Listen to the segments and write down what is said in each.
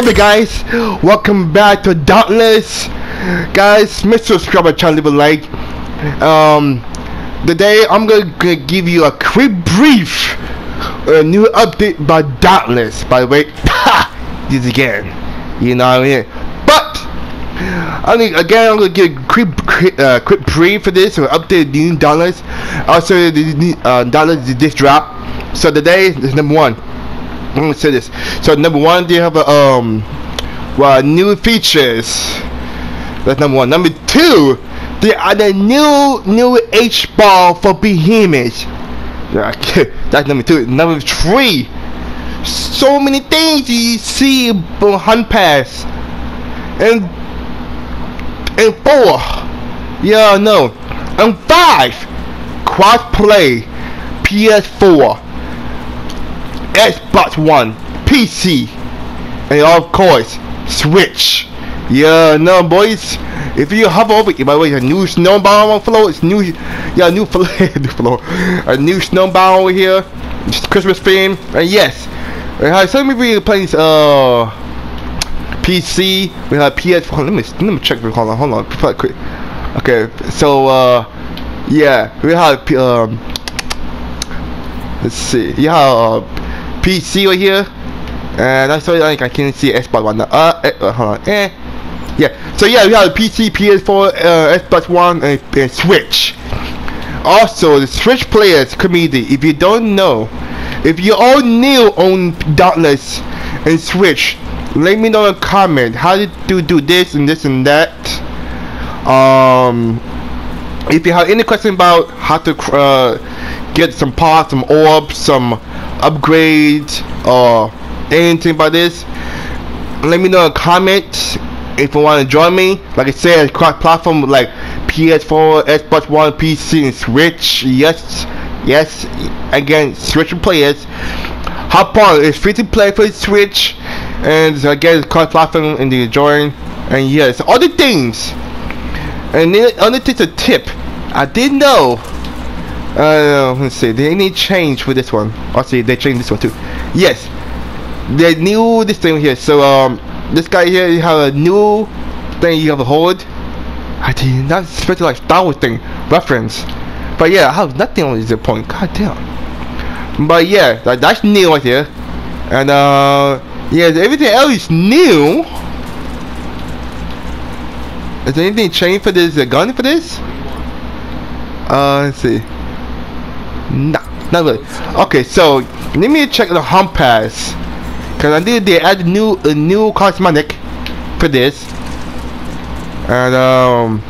What's up guys? Welcome back to Dauntless. Guys, make sure to subscribe channel, leave a like. Um, today I'm gonna, give you a quick brief, a new update by Dauntless. By the way, this again, you know what I mean? But, I mean, again, I'm gonna give a quick, quick, uh, quick brief for this, so update the new Dauntless. Also, the uh, Dauntless this drop. So today is number one. I'm gonna say this. So number one, they have a um, well, new features. That's number one. Number two, they are the new new H ball for Behemoth. That's number two. Number three, so many things you see Hunt Pass. And and four, yeah, no, and five, crossplay, PS4. Xbox One, PC, and of course, Switch. Yeah, no, boys. If you hover over, by the way, a new snowbound flow. It's new, yeah, new flow, new flow, a new snowbound over here. It's Christmas theme, and yes, we have some people playing uh PC. We have PS. Let me let me check. Hold on, hold on, quick. Okay, so uh, yeah, we have um. Let's see. Yeah, uh, PC right here. And I saw like I can see Xbox One. Uh, uh, hold on. Eh. Yeah. So yeah, we have a PC, PS4, uh, Xbox One, and, and Switch. Also, the Switch players community. If you don't know, if you all new on Dauntless and Switch, let me know in a comment how did you do this and this and that. Um, if you have any question about how to uh, get some parts, some orbs, some upgrades, or anything about this, let me know in comments if you want to join me. Like I said, cross-platform like PS4, Xbox One, PC, and Switch. Yes, yes. Again, Switch players. Hop on. It's free to play for Switch, and again, cross-platform and the join. And yes, other things. And then other things a tip. I didn't know. Uh, let's see. Did any change for this one? Oh, see, they changed this one too. Yes, they new this thing here. So um, this guy here, you have a new thing you have a hold. I did not expect like Star Wars thing reference, but yeah, I have nothing on this point. God damn. But yeah, that, that's new right here, and uh, yeah, everything else is new. Is there anything changed for this uh, gun for this? Uh, let's see. Not really. Okay, so let me check the Hunt Pass. Cause I did they add new a new cosmetic for this. And um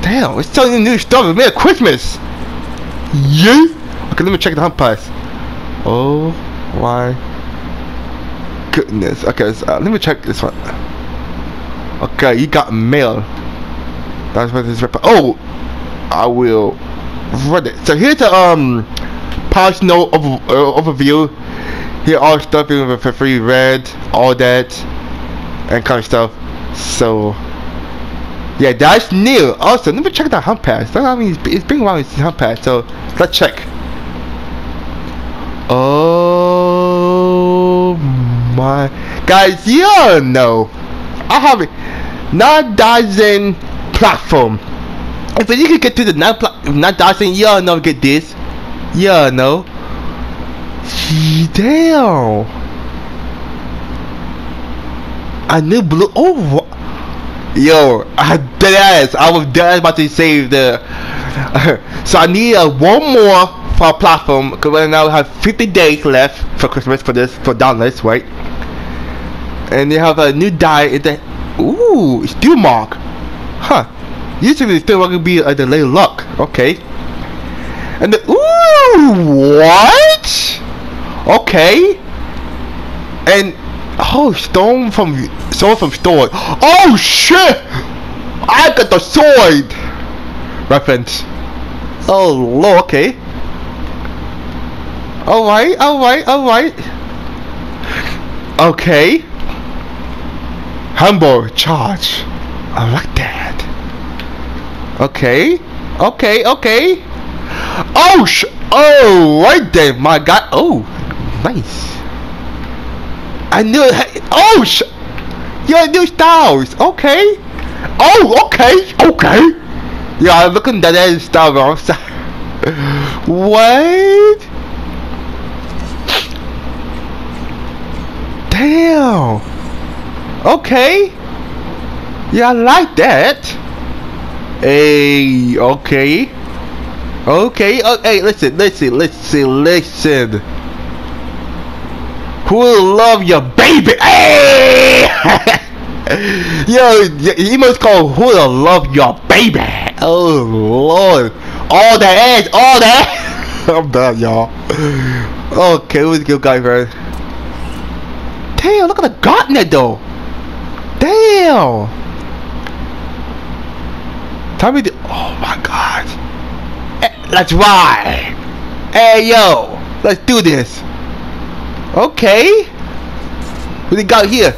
Damn, it's telling you new stuff. It's made Christmas. Yeah. Okay, let me check the Hunt Pass. Oh my goodness. Okay, so, uh, let me check this one. Okay, you got mail. That's what this. Oh, I will read it. So here's a um note over, uh, overview. Here all stuff in for free read, all that, and kind of stuff. So yeah, that's new. Also, let me check the Hunt Pass. I mean, it's, been a while since Hunt Pass, so let's check. Oh my, guys, you all know I have it. Nine dozen platform. If you can get to the nine, nine dozen, you all know get this. You all know. Damn. A new blue. Oh. Yo, I dead ass. I was dead about to save the. so I need uh, one more for a platform because right now we have 50 days left for Christmas for this for Dauntless, right? And they have a new die in the Ooh, steel mark. Huh. Usually still going to be a delay luck. Okay. And the ooh what? Okay. And oh stone from sword from sword. Oh shit! I got the sword reference. Oh lord, okay. Alright, alright, alright. Okay. Humble charge. I like that. Okay. Okay, okay. Oh, sh oh, right there, my God. Oh, nice. I knew. Oh, sh Your new styles. Okay. Oh, okay. Okay. Yeah, I'm looking at that style wrong. What? Damn. Okay. Yeah, I like that. Hey, okay. Okay, oh, hey, listen, listen, listen, listen. Who will love your baby? Hey! Yo, you must call who will love your baby. Oh, Lord. All that ass, all that. I'm done, y'all. Okay, who's good guy first? Damn, look at the gauntlet though. Damn. Tell me the. Oh my god. Eh, let's ride. Hey yo, let's do this. Okay. What you got here?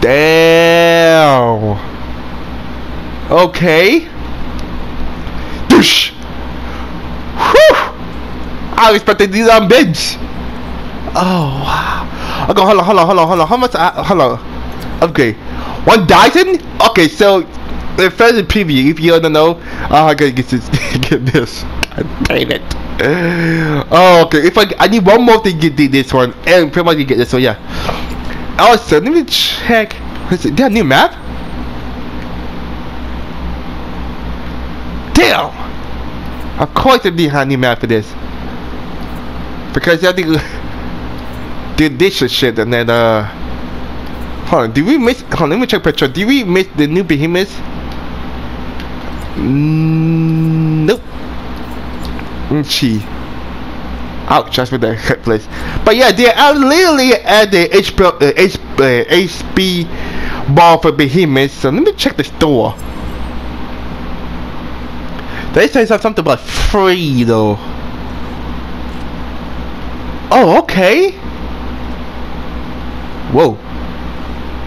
Damn. Okay. Doosh. Whew. I was expecting these on bench. Oh wow. Okay, hold on, hold on, hold on, hold on. How much? Uh, hold on. Okay, one Dyson. Okay, so the first preview. If you don't know, oh, I gotta get this. get this. God damn it. Oh, okay. If I I need one more thing to get this one, and pretty much you get this. So yeah. Also, let me check. Is it? that new map? Damn. Of course, they have new map for this. Because I think did this shit and then uh hold on did we miss hold on let me check picture did we miss the new behemoth mm, nope let's see ouch that's with the hit place but yeah they are literally at the HP uh, H, uh, HP ball for behemoth so let me check the store they say something about free though Oh, okay. Whoa.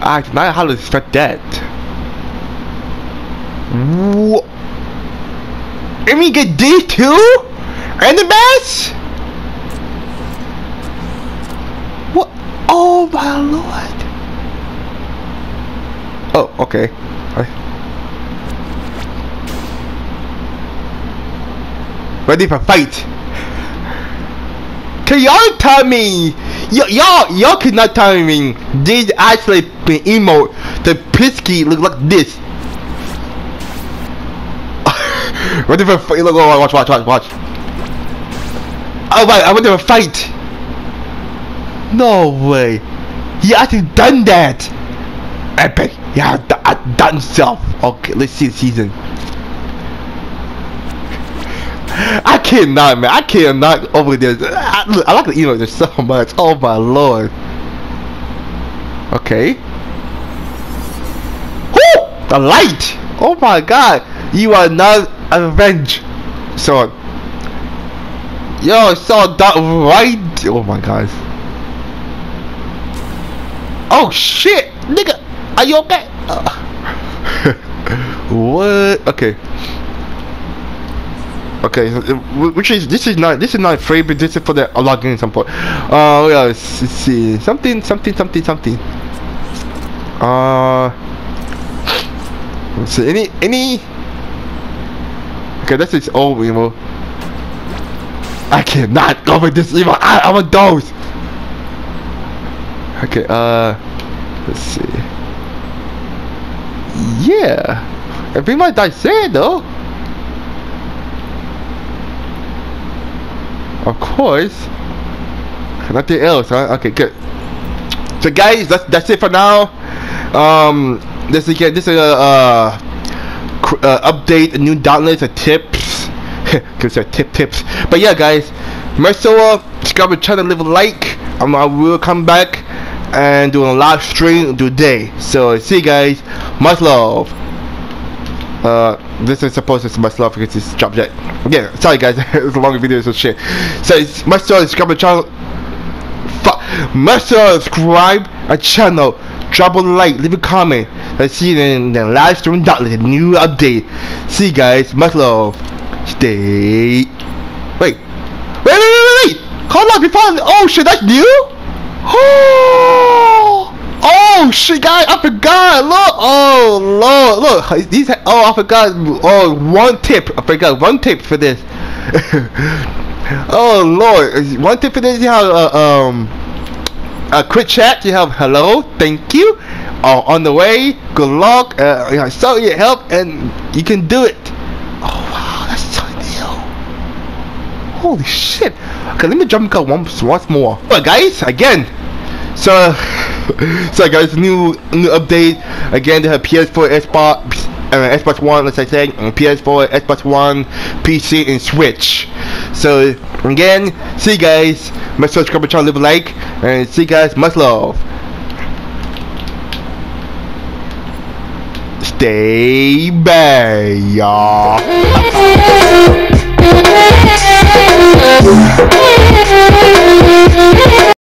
I did not how to expect that. Whoa. And we get D2? And the best? What? Oh my lord. Oh, okay. Ready for fight. Can y'all tell me? Y'all, y'all cannot tell me this actually emote. The Pisky look like this. Ready for fight? Look, watch, watch, watch, watch. Oh my, I went to a fight. No way. He actually done that. Epic. Yeah, I done self. Okay, let's see the season. I cannot, man. I cannot over this. I, I like the emo just so much. Oh my lord. Okay. Woo! The light. Oh my god. You are not avenged. So. Yo, saw that right. Oh my god. Oh shit, nigga. Are you okay? Uh, what? Okay. Okay, which is this is not this is not free, but this is for the login some point. Uh, yeah, let's see something, something, something, something. Uh, let's see any any. Okay, this is all evil. I cannot go with this evil. I, I'm a dose. Okay, uh, let's see. Yeah, everybody died sad though. Of course. Nothing else, huh? Okay, good. So guys, that's that's it for now. Um, this again, this is a uh, uh, update, a new downloads, a tips, cause they're tip tips. But yeah, guys, Marcella, subscribe to channel, leave a like. Um, I will come back and do a live stream today. So see you guys. Much love. Uh, this is supposed to be much love because it's drop jet. Yeah, sorry guys, it's a long video, so shit. So it's much subscribe to channel. Fuck, must subscribe a channel. Drop a like, leave a comment. Let's see you in the live stream. The new update. See you guys. Much love. Stay. Wait. Wait, wait, wait, wait, wait. Hold on before. Oh shit, that's new. Oh, oh shit, guys! I forgot. Look, oh lord, look. These. Oh, I forgot. Oh, one tip. I forgot one tip for this. oh lord, one tip for this. You have uh, um a quick chat. You have hello, thank you. Uh, on the way, good luck. Uh, saw your help, and you can do it. Oh wow, that's so new. Holy shit. Okay, let me jump cut once once more. But guys, again. So, so guys, new new update. Again, they have PS4, Xbox, uh, Xbox One, as I said, PS4, Xbox One, PC, and Switch. So again, see you guys. Make sure to subscribe to channel, leave a like, and see you guys. Much love. stay back, y'all.